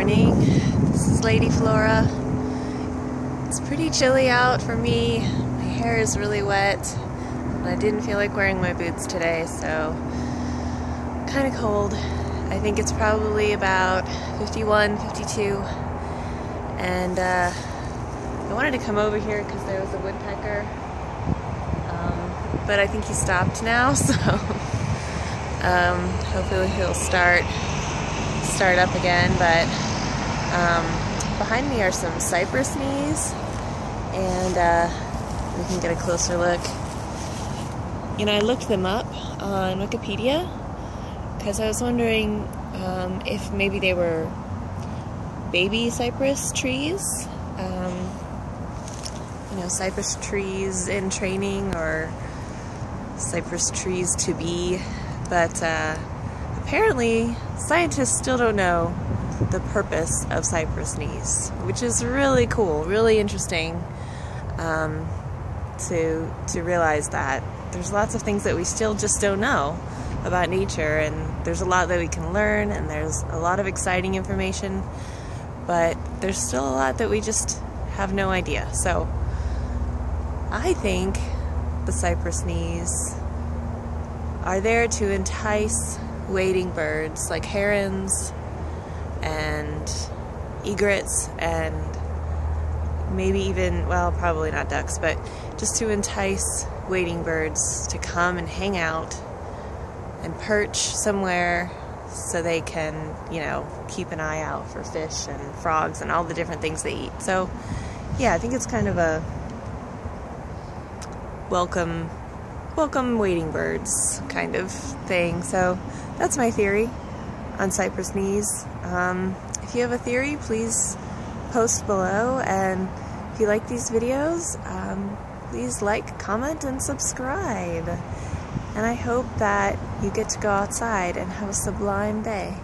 morning. This is Lady Flora. It's pretty chilly out for me. My hair is really wet. I didn't feel like wearing my boots today, so kind of cold. I think it's probably about 51, 52. And uh, I wanted to come over here because there was a woodpecker. Um, but I think he stopped now, so um, hopefully he'll start start up again, but um, behind me are some cypress knees, and uh, we can get a closer look. You know, I looked them up on Wikipedia because I was wondering um, if maybe they were baby cypress trees. Um, you know, cypress trees in training or cypress trees to be, but uh, apparently scientists still don't know the purpose of cypress knees, which is really cool, really interesting um, to to realize that there's lots of things that we still just don't know about nature, and there's a lot that we can learn, and there's a lot of exciting information, but there's still a lot that we just have no idea. So I think the cypress knees are there to entice wading birds like herons and egrets and maybe even, well, probably not ducks, but just to entice wading birds to come and hang out and perch somewhere so they can, you know, keep an eye out for fish and frogs and all the different things they eat. So, yeah, I think it's kind of a welcome welcome wading birds kind of thing. So, that's my theory on cypress knees. Um, if you have a theory, please post below. And if you like these videos, um, please like, comment, and subscribe. And I hope that you get to go outside and have a sublime day.